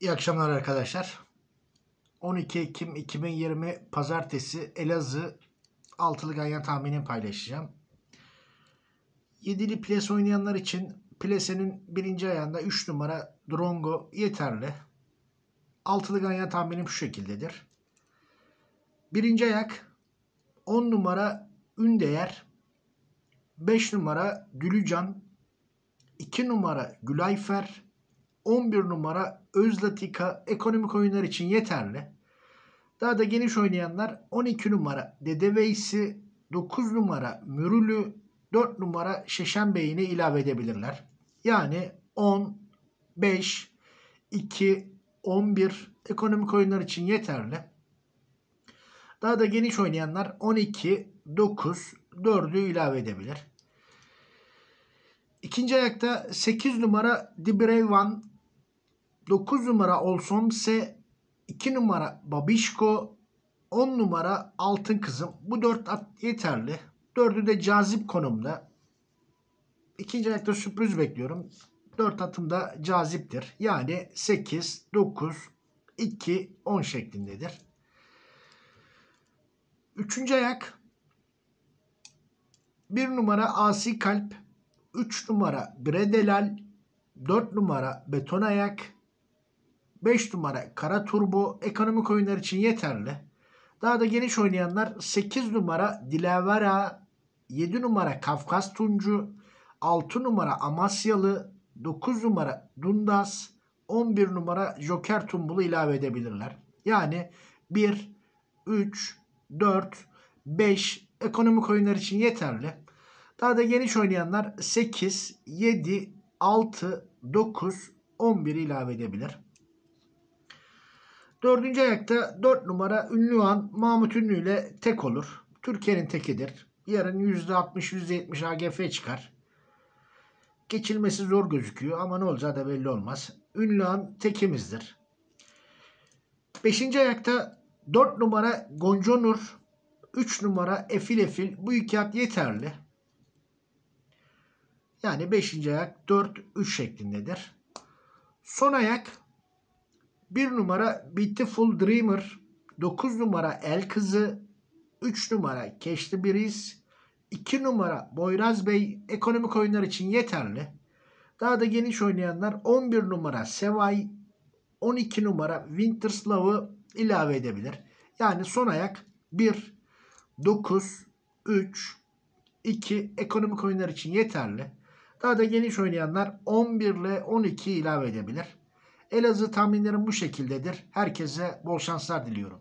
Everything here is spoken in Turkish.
İyi akşamlar arkadaşlar. 12 Ekim 2020 Pazartesi Elazığ altılı ganyan tahminini paylaşacağım. Yedili ples oynayanlar için plesenin birinci ayağında 3 numara Drongo yeterli. Altılı ganyan tahminim şu şekildedir. Birinci ayak 10 numara Ündeyer, 5 numara Dülücan, 2 numara Gülayfer, 11 numara Özlatika ekonomik oyunlar için yeterli. Daha da geniş oynayanlar 12 numara Dede Veysi, 9 numara Mürülü, 4 numara Şeşen Bey'ini ilave edebilirler. Yani 10, 5, 2, 11 ekonomik oyunlar için yeterli. Daha da geniş oynayanlar 12, 9, 4'ü ilave edebilir. İkinci ayakta 8 numara Dibreyvan, 9 numara Olsomse, 2 numara Babişko, 10 numara Altın Kızım. Bu 4 at yeterli. 4'ü de cazip konumda. İkinci ayakta sürpriz bekliyorum. 4 atım da caziptir. Yani 8, 9, 2, 10 şeklindedir. Üçüncü ayak 1 numara Asi Kalp, 3 numara Bredelal, 4 numara Beton Ayak, 5 numara Kara Turbo ekonomik oyunlar için yeterli. Daha da geniş oynayanlar 8 numara Dilavera, 7 numara Kafkas Tuncu, 6 numara Amasyalı, 9 numara Dundas, 11 numara Joker Tumbulu ilave edebilirler. Yani 1, 3, 4, 5 ekonomik oyunlar için yeterli. Daha da geniş oynayanlar 8, 7, 6, 9, 11 ilave edebilir. Dördüncü ayakta 4 numara Ünlühan Mahmut Ünlü ile tek olur. Türkiye'nin tekidir. Yarın %60-%70 AGF çıkar. Geçilmesi zor gözüküyor ama ne olacağı da belli olmaz. Ünlühan tekimizdir. Beşinci ayakta 4 numara Gonconur, 3 numara Efil Efil. Bu iki at yeterli. Yani 5. ayak 4-3 şeklindedir. Son ayak 1 numara Beautiful Dreamer, 9 numara El Kızı, 3 numara Keşli Biriz, 2 numara Boyraz Bey ekonomik oyunlar için yeterli. Daha da geniş oynayanlar 11 numara Sevay, 12 numara Winterslav'ı ilave edebilir. Yani son ayak 1, 9, 3, 2 ekonomik oyunlar için yeterli. Daha da geniş oynayanlar 11 ile 12 ilave edebilir. Elazığ tahminlerim bu şekildedir. Herkese bol şanslar diliyorum.